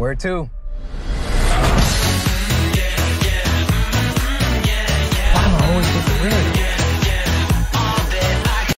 Where to?